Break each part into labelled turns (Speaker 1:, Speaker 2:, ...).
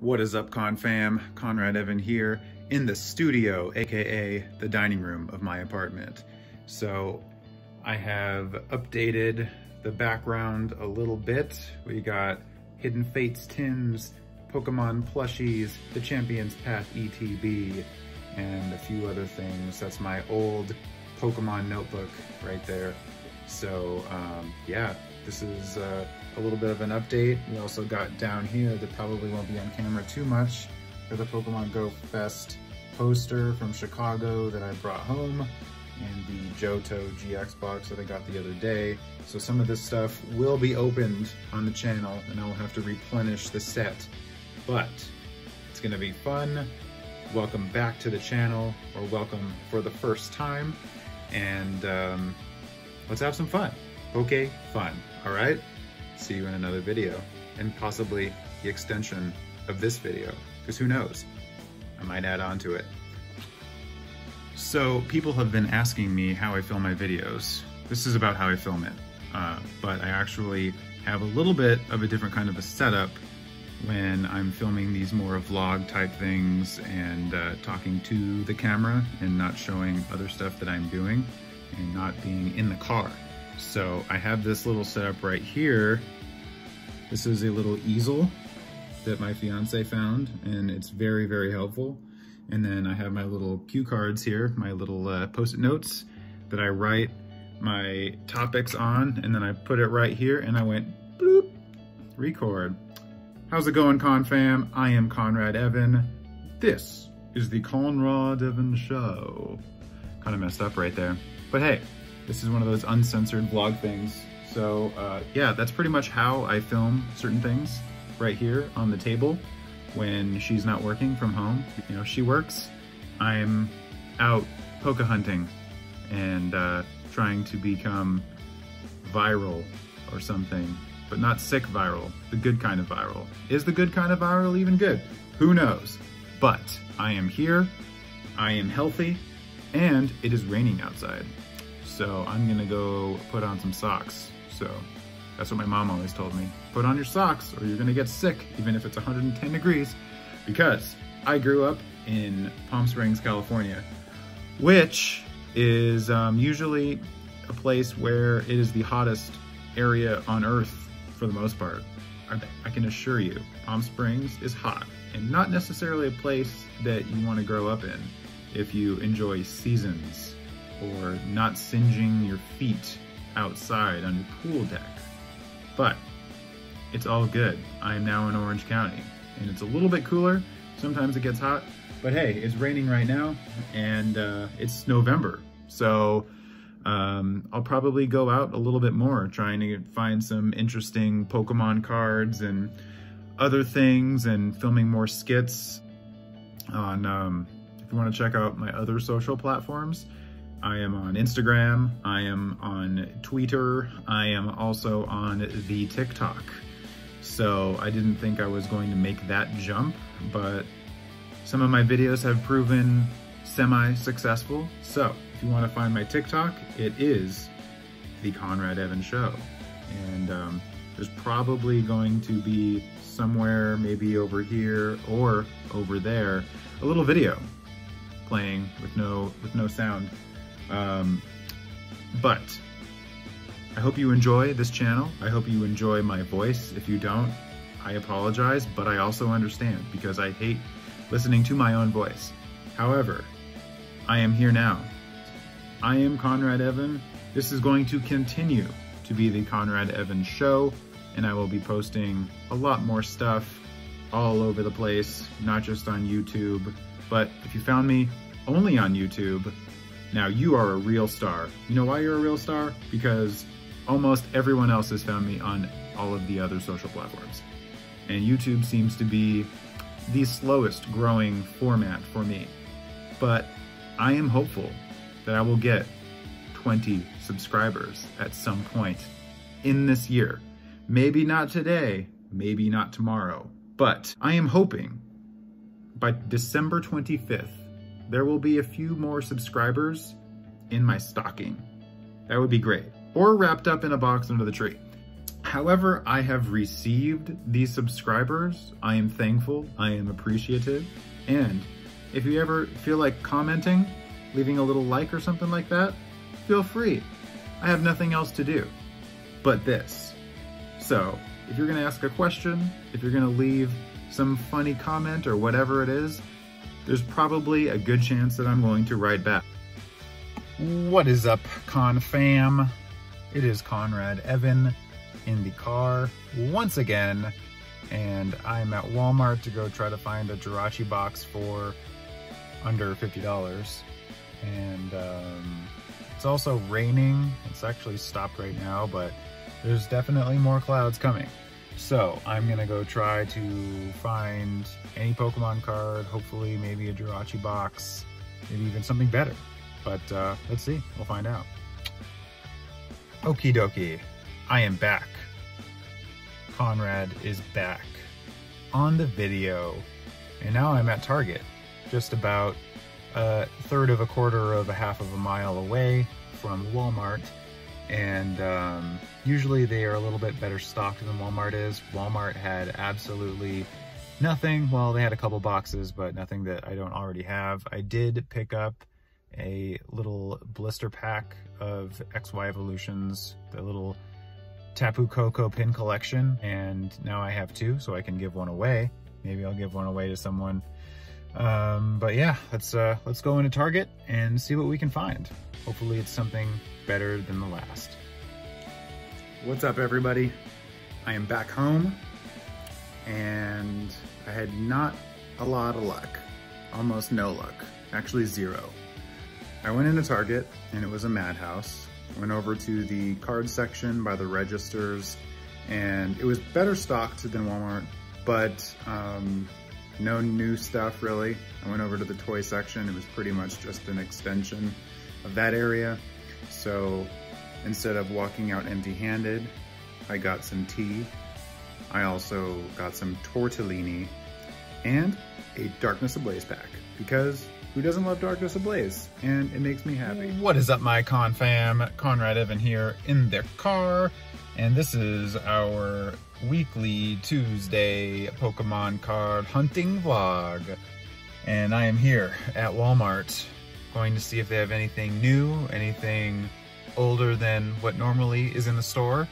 Speaker 1: What is up, Con fam? Conrad Evan here in the studio, aka the dining room of my apartment. So I have updated the background a little bit. We got Hidden Fates tins, Pokemon plushies, the Champions Path ETB, and a few other things. That's my old Pokemon notebook right there. So um, yeah, this is uh, a little bit of an update. We also got down here that probably won't be on camera too much for the Pokemon Go Fest poster from Chicago that I brought home and the Johto GX box that I got the other day. So some of this stuff will be opened on the channel and I will have to replenish the set, but it's gonna be fun. Welcome back to the channel or welcome for the first time and um, let's have some fun. Okay, fun, all right? See you in another video and possibly the extension of this video because who knows? I might add on to it. So people have been asking me how I film my videos. This is about how I film it, uh, but I actually have a little bit of a different kind of a setup when I'm filming these more vlog type things and uh, talking to the camera and not showing other stuff that I'm doing and not being in the car. So I have this little setup right here. This is a little easel that my fiance found and it's very, very helpful. And then I have my little cue cards here, my little uh, post-it notes that I write my topics on and then I put it right here and I went bloop, record. How's it going, Con fam? I am Conrad Evan. This is the Conrad Evan Show. Kind of messed up right there. But hey, this is one of those uncensored vlog things. So uh, yeah, that's pretty much how I film certain things right here on the table when she's not working from home. You know, she works, I'm out poke hunting and uh, trying to become viral or something, but not sick viral, the good kind of viral. Is the good kind of viral even good? Who knows? But I am here, I am healthy, and it is raining outside. So I'm gonna go put on some socks. So that's what my mom always told me. Put on your socks or you're gonna get sick, even if it's 110 degrees, because I grew up in Palm Springs, California, which is um, usually a place where it is the hottest area on earth for the most part. I, I can assure you, Palm Springs is hot and not necessarily a place that you wanna grow up in if you enjoy seasons or not singeing your feet outside on your pool deck. But it's all good. I am now in Orange County and it's a little bit cooler. Sometimes it gets hot, but hey, it's raining right now and uh, it's November. So um, I'll probably go out a little bit more trying to find some interesting Pokemon cards and other things and filming more skits on, um, if you want to check out my other social platforms, I am on Instagram, I am on Twitter, I am also on the TikTok. So I didn't think I was going to make that jump, but some of my videos have proven semi-successful. So if you want to find my TikTok, it is The Conrad Evan Show. And um, there's probably going to be somewhere, maybe over here or over there, a little video playing with no with no sound. Um, but I hope you enjoy this channel. I hope you enjoy my voice. If you don't, I apologize, but I also understand because I hate listening to my own voice. However, I am here now. I am Conrad Evan. This is going to continue to be the Conrad Evan Show, and I will be posting a lot more stuff all over the place, not just on YouTube. But if you found me only on YouTube, now you are a real star. You know why you're a real star? Because almost everyone else has found me on all of the other social platforms. And YouTube seems to be the slowest growing format for me. But I am hopeful that I will get 20 subscribers at some point in this year. Maybe not today, maybe not tomorrow, but I am hoping by December 25th, there will be a few more subscribers in my stocking. That would be great. Or wrapped up in a box under the tree. However, I have received these subscribers. I am thankful, I am appreciative, and if you ever feel like commenting, leaving a little like or something like that, feel free. I have nothing else to do but this. So, if you're gonna ask a question, if you're gonna leave some funny comment or whatever it is, there's probably a good chance that I'm going to ride back. What is up, Con fam? It is Conrad Evan in the car once again, and I'm at Walmart to go try to find a Jirachi box for under $50. And um, it's also raining. It's actually stopped right now, but there's definitely more clouds coming. So I'm gonna go try to find any Pokemon card, hopefully maybe a Jirachi box, maybe even something better. But uh, let's see, we'll find out. Okie dokie, I am back. Conrad is back on the video. And now I'm at Target, just about a third of a quarter of a half of a mile away from Walmart and um, usually they are a little bit better stocked than Walmart is. Walmart had absolutely nothing. Well, they had a couple boxes, but nothing that I don't already have. I did pick up a little blister pack of XY Evolutions, the little Tapu Koko pin collection, and now I have two, so I can give one away. Maybe I'll give one away to someone. Um, but yeah, let's uh, let's go into Target and see what we can find. Hopefully it's something better than the last. What's up everybody? I am back home and I had not a lot of luck, almost no luck, actually zero. I went into Target and it was a madhouse. Went over to the card section by the registers and it was better stocked than Walmart, but um, no new stuff really. I went over to the toy section. It was pretty much just an extension of that area. So instead of walking out empty-handed, I got some tea. I also got some tortellini and a Darkness Ablaze pack because who doesn't love Darkness Ablaze? And it makes me happy. What is up, my con fam? Conrad Evan here in the car. And this is our weekly Tuesday Pokemon card hunting vlog. And I am here at Walmart going to see if they have anything new, anything older than what normally is in the store.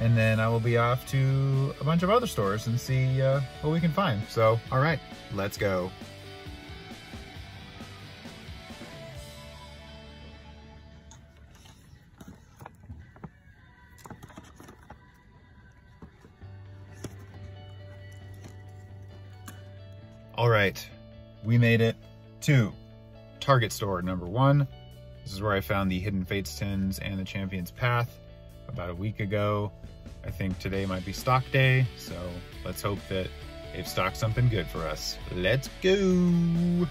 Speaker 1: And then I will be off to a bunch of other stores and see uh, what we can find. So, all right, let's go. All right, we made it to Target store number one. This is where I found the Hidden Fates tins and the Champion's Path about a week ago. I think today might be stock day, so let's hope that they've stocked something good for us. Let's go!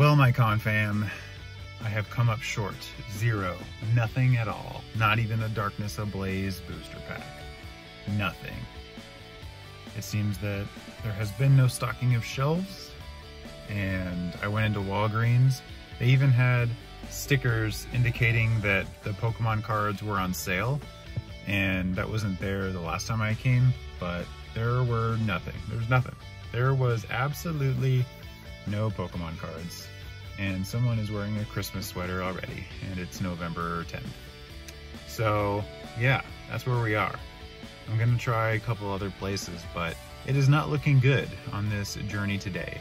Speaker 1: Well, my con fam, have come up short. Zero. Nothing at all. Not even a Darkness Ablaze booster pack. Nothing. It seems that there has been no stocking of shelves, and I went into Walgreens. They even had stickers indicating that the Pokemon cards were on sale, and that wasn't there the last time I came, but there were nothing. There was nothing. There was absolutely no Pokemon cards. And someone is wearing a Christmas sweater already, and it's November 10th. So, yeah, that's where we are. I'm gonna try a couple other places, but it is not looking good on this journey today.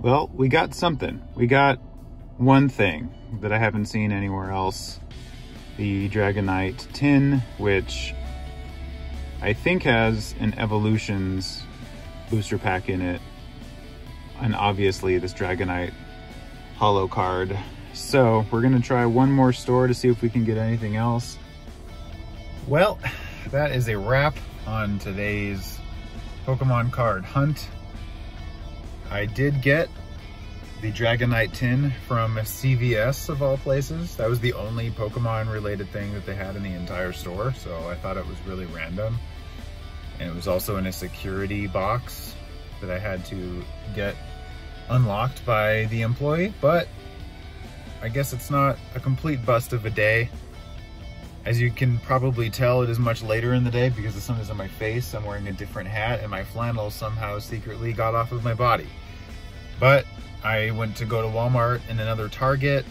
Speaker 1: Well, we got something. We got one thing that I haven't seen anywhere else. The Dragonite tin, which I think has an Evolutions booster pack in it. and obviously this Dragonite holo card. So we're gonna try one more store to see if we can get anything else. Well, that is a wrap on today's Pokemon card hunt. I did get the Dragonite tin from CVS of all places. That was the only Pokemon related thing that they had in the entire store, so I thought it was really random. And it was also in a security box that I had to get unlocked by the employee, but I guess it's not a complete bust of a day. As you can probably tell, it is much later in the day because the sun is on my face. I'm wearing a different hat and my flannel somehow secretly got off of my body. But I went to go to Walmart and another Target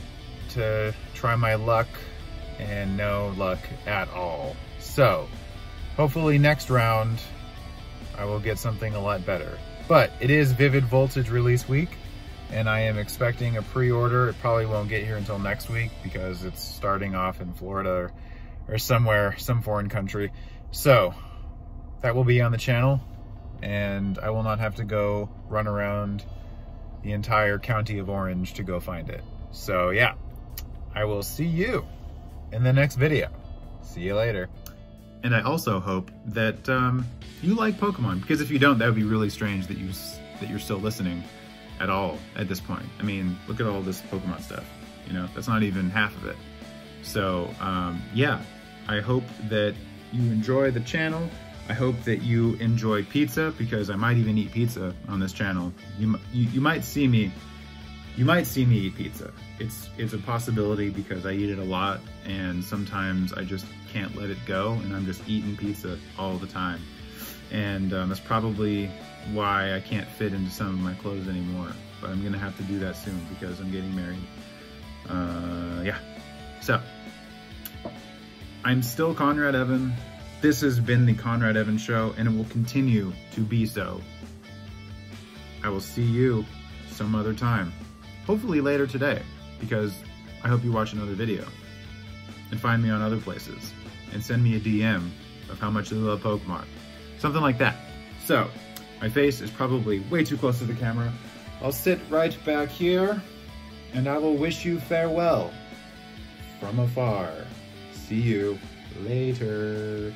Speaker 1: to try my luck and no luck at all. So hopefully next round I will get something a lot better. But it is Vivid Voltage release week and I am expecting a pre-order. It probably won't get here until next week because it's starting off in Florida or, somewhere, some foreign country. So that will be on the channel and I will not have to go run around the entire county of Orange to go find it. So yeah, I will see you in the next video. See you later. And I also hope that um, you like Pokemon, because if you don't, that would be really strange that you that you're still listening at all at this point. I mean, look at all this Pokemon stuff. You know, that's not even half of it. So um, yeah, I hope that you enjoy the channel. I hope that you enjoy pizza because I might even eat pizza on this channel. You, you, you might see me, you might see me eat pizza. It's, it's a possibility because I eat it a lot and sometimes I just can't let it go and I'm just eating pizza all the time. And um, that's probably why I can't fit into some of my clothes anymore. But I'm gonna have to do that soon because I'm getting married. Uh, yeah, so I'm still Conrad Evan. This has been the Conrad Evan Show, and it will continue to be so. I will see you some other time. Hopefully later today, because I hope you watch another video. And find me on other places. And send me a DM of how much you love Pokemon. Something like that. So, my face is probably way too close to the camera. I'll sit right back here, and I will wish you farewell from afar. See you later.